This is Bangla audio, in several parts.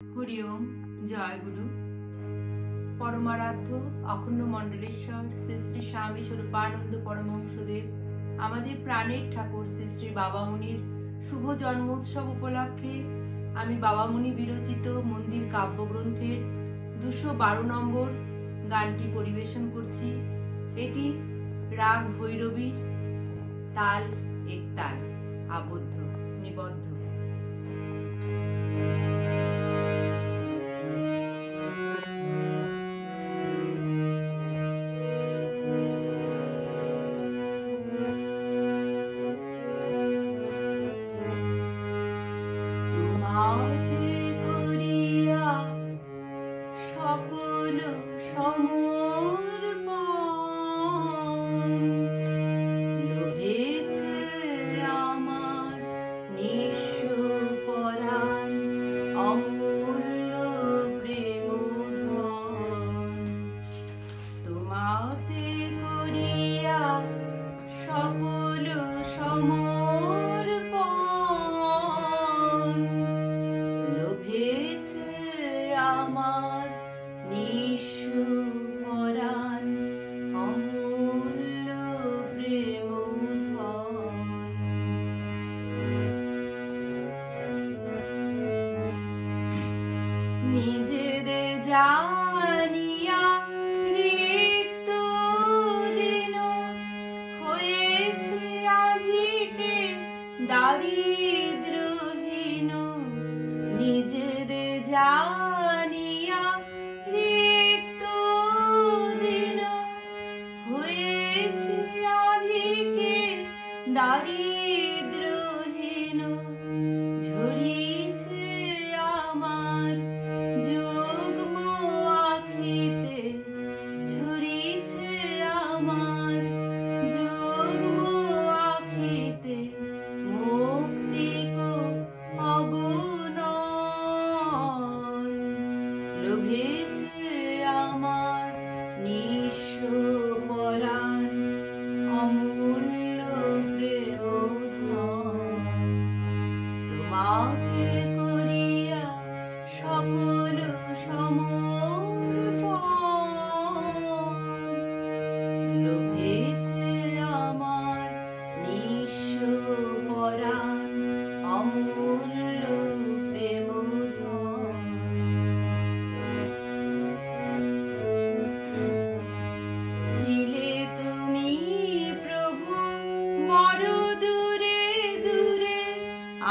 হরি ওম, জয় গুরু। পরমারাধ্য অখণ্ড মণ্ডলেশ্বর শ্রী শ্রী স্বামী স্বরূপানন্দ পরমহংসদেব, আমাদের প্রাণের ঠাকুর শ্রী শ্রী বাবামুনির শুভ জন্মোৎসব উপলক্ষে আমি বাবামুনি বিরচিত মন্দির কাব্যগ্রন্থের দুশো বারো নম্বর গানটি পরিবেশন করছি। এটি রাগ ভৈরবী তাল, একতাল, আবদ্ধ, নিবদ্ধ। আমার নিঃস্ব পরাণ অমূল্য প্রেম নিজের জানিয়া রিক্ত দিন হয়েছে আজিকে দারিদ্রহীন। নিজের জানিয়া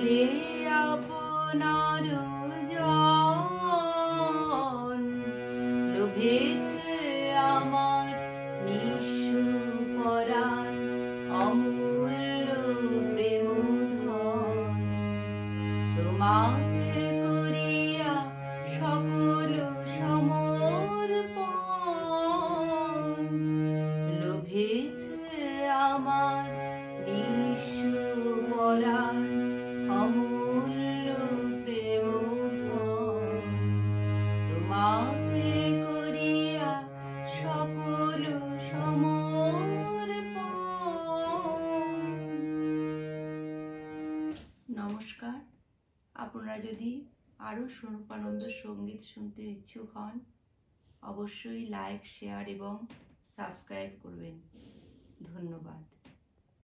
হলে আপনার জন। আমার নিঃস্ব পরাণ অমূল্য প্রেম তোমাকে নমস্কার। আপনারা যদি আরও স্বরূপানন্দ সংগীত শুনতে ইচ্ছুক হন, অবশ্যই লাইক, শেয়ার এবং সাবস্ক্রাইব করবেন। ধন্যবাদ।